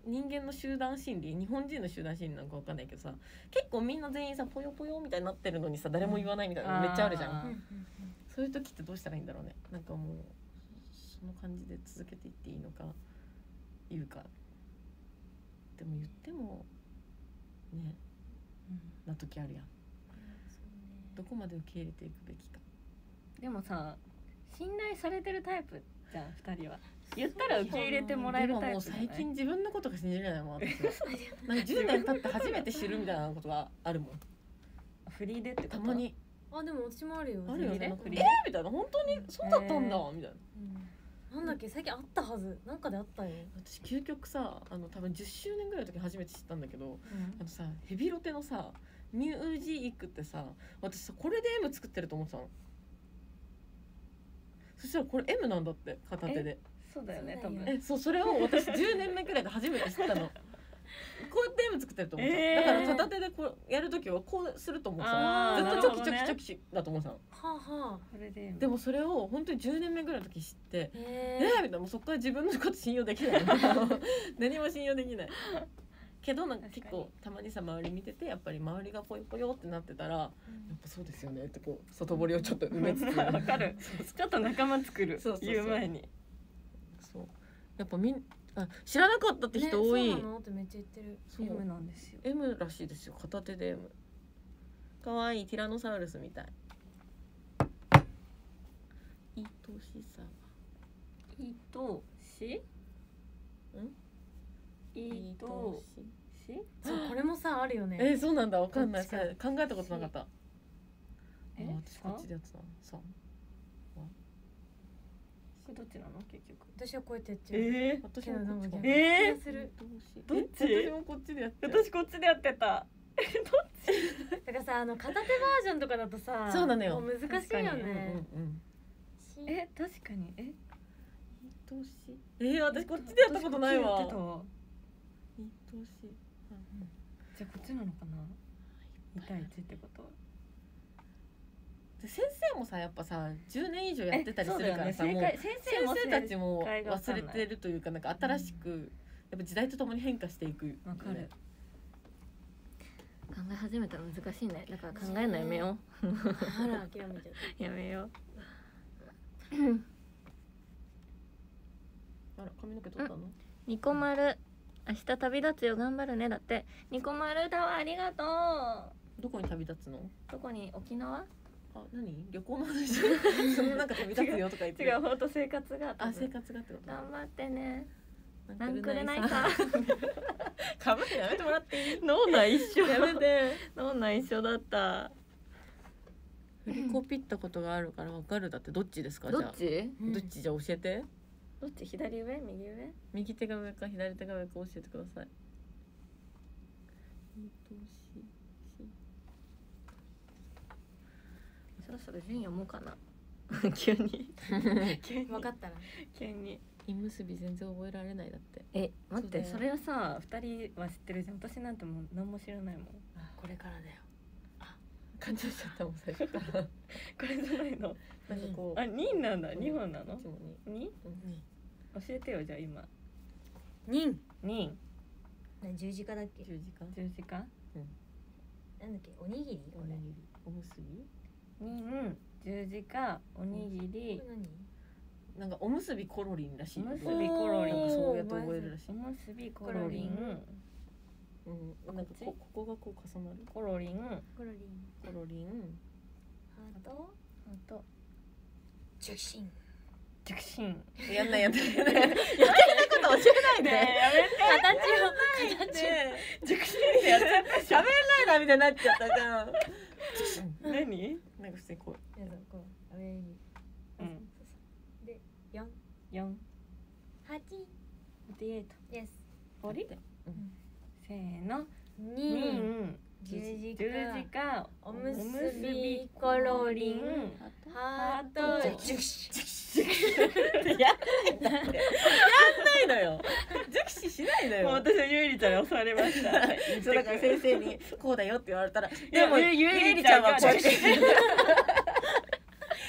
人間の集団心理日本人の集団心理なんかわかんないけどさ結構みんな全員さぽよぽよみたいになってるのにさ誰も言わないみたいなのめっちゃあるじゃん。
うん
そういう時ってどうしたらいいんだろうね。なんかもうその感じで続けていっていいのか言うかでも言ってもねな時あるやん。どこまで受け入れていくべきか。
でもさ信頼されてるタイプじゃん二人は。言ったら受け入れてもらえるタイプじゃない？
最近自分のことが信じれないもん私は。なんか10年経って初めて知るみたいなことがあるもん。
フリーでって
たまに。
あでも私もあるよ
あるよね。
フリーで
みたいな。本当に？そうだったんだみたいな。
うんなんだっけ最近あったはず。なんかであったよ。
私究極さあの多分10周年ぐらいの時に初めて知ったんだけど
うん。
あのさヘビロテのさミュージークってさ私さこれで M 作ってると思ってたの。そしたらこれ M なんだって片手で。
そうだよね多分。
えそうそれを私10年目くらいで初めて知ったのこうやって M 作ってると思ってた、
えー。
だから片手でこうやる時はこうすると思ってた
あー
のずっとチョキチョキチョキだと思ってたの
はあは
これで
でもそれを本当に10年目ぐらいの時知って
あへ
え
え
ー、みたいなもうそこから自分のこと信用できない。何も信用できない。けどなんか結構たまにさ周り見ててやっぱり周りがぽよぽよってなってたらやっぱそうですよねってこう外堀をちょっと埋めつつ。
わかる。ちょっと仲間作る。
そうそうそう。
言う前に。
そう。やっぱみんあ知らなかったって人多い、
ねそうなのってめっちゃ言ってる。
そう。
M なんですよ。
M らしいですよ。片手で M かわい。いティラノサウルスみたい。愛しさ。
いとし。
ん？
い
愛
と
し。
し。
そうこれもさあるよね。
えー、そうなんだ。わかんない。
ど
さ考えたことなかった。あ
え
私こっちでやってたさ
これどっちなの？結局。
私はこうやってやっちゃう。
え
私もこっち
えー？
する。
どっち？
え？私もこっちでやって。る
私こっちでやってた。
だからさあの片手バージョンとかだとさ
そうなのよ
難しいよね。
うんうん
し
え確かに。え？
愛し。いえー、私こっちでやったことないわ。愛し。い
じゃあこっちなのかな？2対1ってこと？
で先生もさやっぱさ10年以上やってたりするからさ、
えそう
もう
先生も
先生たちも忘れてるというかなんか新しく、やっぱ時代とともに変化していく
わかる。
考え始めたら難しいねだから考えるのやめよ
あら諦めちゃっ
うやめよう。
あら髪の毛取ったの、
ニコマル明日旅立つよ。頑張るね。だって。ニコマルだわ。ありがとう。
どこに旅立つの？
どこに？沖縄？
あ何？旅行の話？そのなんか旅立つよとか言って。
違う本当生活が
あ生活がってこと？
頑張ってね。
なん
くれない
さ
さ
かぶってやめてもらっていい？
脳内一緒。
やめて。
脳内一緒だった。
振りコピったことがあるからわかる。だってどっちですか？じゃあ
どっち？
た
どっちじゃあ。教えて
どっち？左上右上
右手が上か左手が上か教えて。ください愛しい
そろそろ順読もうかな。急に。
急に。
分かったら
急に。
胃結び全然覚えられないだって。
え
待って
そ
れはさ二人は知ってるじゃん私なんてもう何も知らないもん。
これからだよ。
感情しちゃったもん最初から
これじゃないの。
なんかこう
あ二なんだ。二本なの？
いつもに
二？
うん。
教えてよじゃあ今。
人
二。
何？十字架だっけ？
十字架？
十字架？
なんだっけ？おにぎり？これ。
おにぎり。おむすび？
人十字架おにぎ
こ
り
なんかおむすびコロリンらしい
おむすびコロリン。
なんかそうやって覚えるらしい。
おむすびコロリン。
うん。なんかこここがこう重なる。
コロリン。
コロリン。
コロリン。
ハート？
あと
受信
着信
やんないやんないやんない。こと教えないで。
やめて。
形を形
ね
着信ってやっちゃっ
喋らないなみたいになっちゃったじゃん。
た何？
なんか普通にこう
こう上に
うん。
で四
四
八
フォーティエイト
です
フォリ
うん。
せーの。
二十字架おむすびコロリン。ハート。
ジュシ。
やんないのよ。ジュクシしないのよ。
私はゆいりちゃんに襲われました。
そうだから先生にこうだよって言われたらでも
ゆ
い
りちゃんは
こうやって。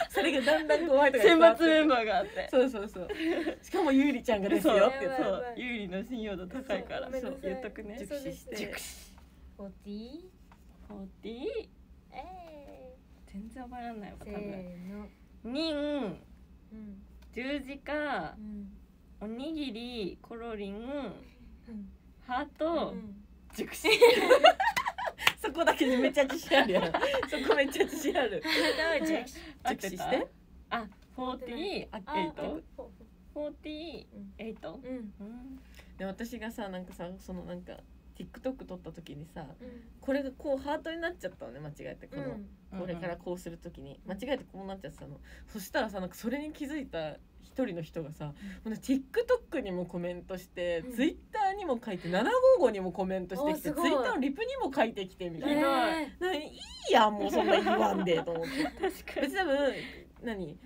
それがだんだん怖いとか
選抜メン
バ
ーがあって。
そうそうそう。しかもゆいりちゃんがですよ。って
ゆいりの信用度高いから。
そう
言っとくね。熟視して。40? 40?
え
全然覚えらないわ、
多せ
分
ーの。うん。
十字架。
うん。
おにぎり。コロリン。
うん。
ハート、
うん
熟し
そこだけめっちゃ自信あるやん。そこめっちゃ自信ある。
あと
熟し合て
あフォーティー。
あ
フォーティー。
うん。
うん。
で私がさなんかさそのなんか TikTok 撮った時にさ
うん。
これがこうハートになっちゃったのね間違えてこの、
うん。
これからこうする時に。間違えてこうなっちゃってたの。そしたらさなんかそれに気づいた一人の人がさ、もうね TikTok にもコメントして、
うん。
Twitter にも書いて755にもコメントしてきて Twitter のリプにも書いてきてみたいな。
え
ないいやんもうそんな言わんでと思って。
確か
別に多分何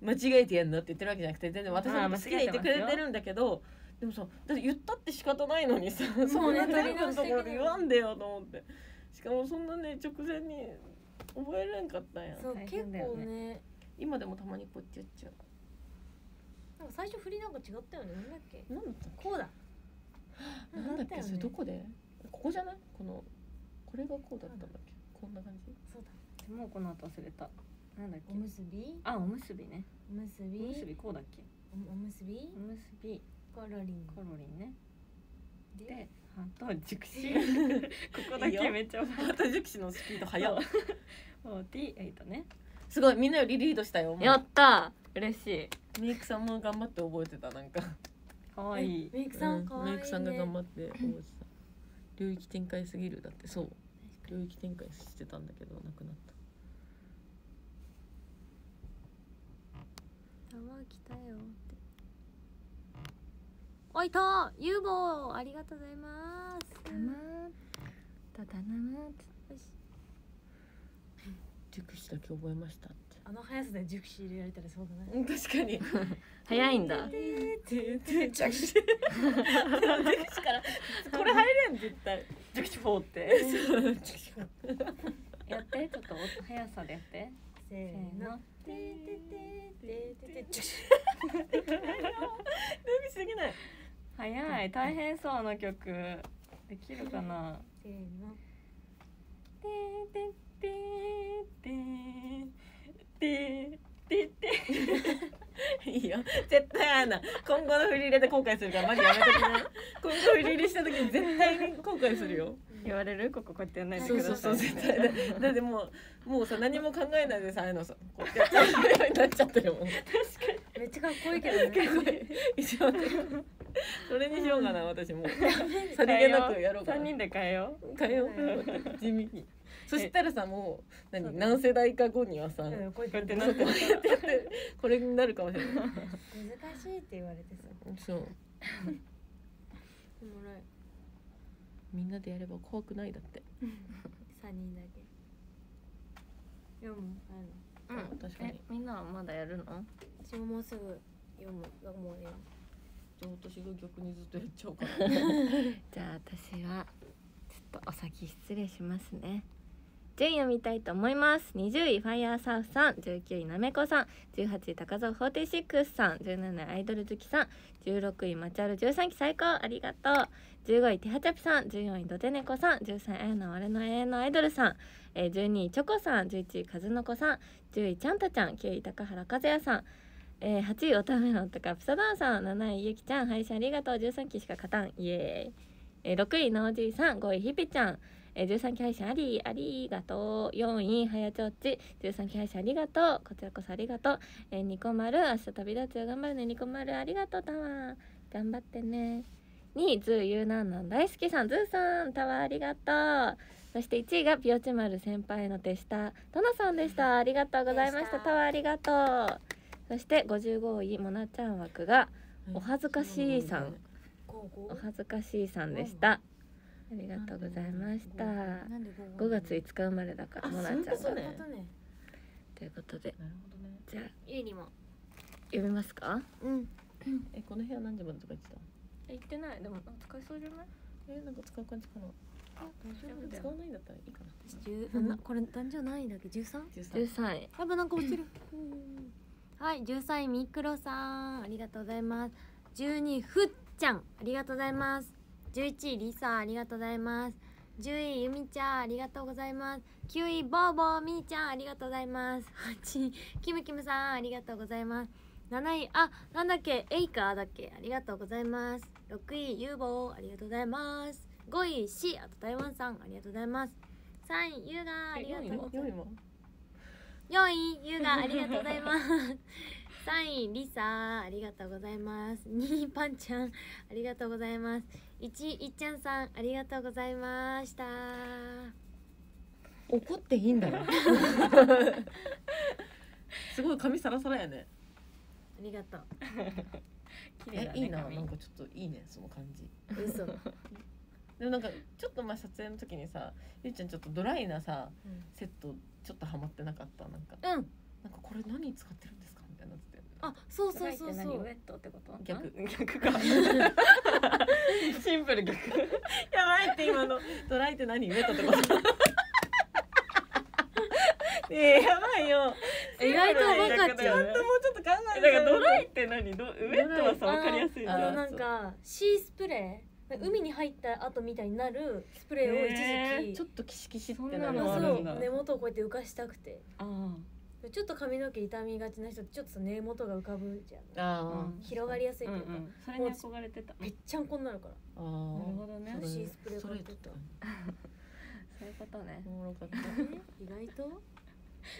間違えてやんのって言ってるわけじゃなくて全然私のこと好きで言ってくれてるんだけどでもさだって言ったって仕方ないのにさそんな全部のところで言わんでよと思って。しかもそんなね直前に覚えれんかったんや。
ーそう
大
結構ね。
今でもたまにこうやってやっちゃ
なんか最初振りなんか違ったよね。なんだっけ？
うなんだったっ
こうだ。
けなんだっけ？それど
こ
こで？ここじゃない？このこれがこうだったんだっけ？こんな感じ？
そうだ。
にもうこの後忘れた。なんだっけ？
おむすび？
あおむすびね。
おむすび？
おむすびこうだっけ？
おむすび？
おむすび
コロリン。
コロリンね。
で
でハート熟知 ここだけめっちゃ覚え
また熟知のスピード速っ。
フォーティエイトね。
すごいみんなよりリードしたよもう
やった。嬉しい。
メイクさんも頑張って覚えてたなんか。
かわい。い
メイクさ
うん。
かわいいね。
メイクさんが頑張って覚えてた。領域展開すぎる。だってそう。領域展開してたんだけどなくなった。
玉来たよおいたユーボーありがとうございます。
たまただなま
よし
熟知だけ覚えましたって。
あの速さで熟知入れられたらそうだね
うん確かに。
早いんだ。
熟から。これ入れん絶対。
熟知フォーってやってちょっとお速さでやって。
せーの。
せーの。
てててててて熟知。
熟知できない
早い。大変そうな曲。できるかな？
せーの。
ててててててて
いいよ絶対あんな今後の振り入れで後悔するからマジやめときな今後振り入れした時に絶対に後悔するよ
言われるこここうやってやんないで
そう
ください
そうそう絶対だだってもうもうさ何も考えないでさあのさこうやってやっちゃうようになっちゃってるもん
めっちゃかっこいいけどね
一応それにしようかな私も。さりげなくやろうかな。
三人で変えよう。
変えよう。地味に。そしたらさもう何何世代か後にはさ
うんこうやって
なって
やってやってこれになるかもしれない。
しいって言われてさ
そう。
おもろい。
みんなでやれば怖くないだって。
三人だけ。読む？あの？
うん。
確かに。
えみんなはまだやるの？
私ももうすぐ読む。がもうええ
じゃあ私が逆にずっとやっちゃおうかな。
じゃあ私はちょっとお先失礼しますね。順位を見たいと思います。20位ファイヤーサーフさん。19位なめこさん。18位高蔵46さん。17位アイドル好きさん。16位マチャル13期最高。ありがとう。15位テハチャピさん。14位ドテネコさん。13位あやの俺の永遠のアイドルさん、えー、12位チョコさん。11位カズノコさん。10位ちゃんたちゃん。9位高原和也さん。えー、8位おためのとかプサダンさん7位ゆきちゃん配信ありがとう13期しか勝たん。イエーイ。えー、6位のおじいさん5位ひぴちゃん、えー、13期配信ありありがとう。4位はやちょっち。13期配信ありがとう。こちらこそありがとう、えー、ニコマル明日旅立つよ頑張るね。ニコマルありがとうタワー。頑張ってね。2位ズーユーナンナン大好きさんズーさん。タワーありがとう。そして1位がピオチマル先輩の手下トナさんでした。ありがとうございました。タワーありがとうそして55位モナちゃん枠がお恥ずかしいさん。お恥ずかしいさんでした。ありがとうございました。
なんでゴーゴー
5月5日生まれだから
あ
モナちゃんが。
そういうこと
そういうことね。
ということで
なるほどね。
じゃあ
ゆりも。
読みますか？
うん。
えこの部屋何時までとか言ってた
言ってない。でも使いそうじゃない？
えなんか使う感じかな。使わないんだったらいいかな。
十あなこれ男女何位だっけ？十三
？13
13位
やっぱなんか落ちるはい13位ミクロさんありがとうございます。12位ふっちゃんありがとうございます。11位りさありがとうございます。10位ゆみちゃんありがとうございます。9位ボーボーみーちゃんありがとうございます。8位キムキムさんありがとうございます。7位あなんだっけエイカーだっけありがとうございます。6位ユーボーありがとうございます。5位シあと台湾さんありがとうございます。3位ユーガーありがとうございます。
4位も
4位ゆうがありがとうございます。3位りさありがとうございます。2位パンちゃんありがとうございます。1位いっちゃんさんありがとうございました。
怒っていいんだよ。すごい髪サラサラやね。
ありがとう。
綺麗だね
えいいな
髪。
なんかちょっといいねその感じ。
嘘
でもなんかちょっと前撮影の時にさゆうちゃんちょっとドライなさ
うん。
セットちょっとハマってなかった？なんか
うん。
なんかこれ何使ってるんですか？みたいになってて。
あそうそうそうそう。
ドライって何？ウェットってこと？
逆。
ん逆か。シンプル逆。
やばいって今の。ドライって何？ウェットってこと？ね えやばいよ。
意外と分かっちゃう
もうちょっと考え
だからドラ
イ
イって何？どウェットはさ
あ
分かりやすいじゃん。
あのなんかシースプレー？海に入った後みたいになるスプレーを一時期、
ちょっとキシキシってな
なのあ
そ
るんだ。
う根元をこうやって浮かしたくて。
あ
ちょっと髪の毛傷みがちな人ちょっと根元が浮かぶじゃん。
あ
うん。
広がりやすいというか、
んうんそれに憧れてた。
ぺっちゃんこになるから。
あー。
なるほどね。
そうだ
シースプレー買ってた。
そういうことね。
おもろかった。
意外と？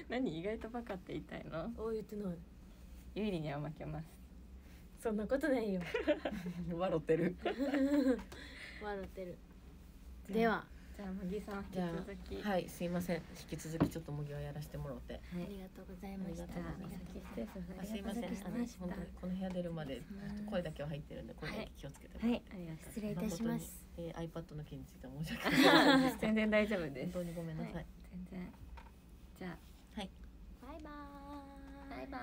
何？意外とバカって言いたいの？
あ言ってない。
有利には負けます
そんなことないよ。
笑ってる。
笑ってる。では
じゃあ麦さん引き
じゃあ
続き
はいすいません。引き続きちょっと模擬はやらせてもらって。
ありがとうござい
ありがとうございま
します
あすいません。あの本当にこの部屋出るまで声だけは入ってるんで声だけ気をつけて
はい。ありがとう
失礼いたします。
えー、iPad の件については申し訳ござい。ません
全然大丈夫です。
本当にごめんなさい、
はい。全然。じゃ
はい。
バイバーイ。
あバイバ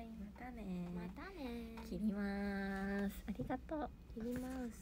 イ。またね
またね
切ります。ありがとう。
切ります。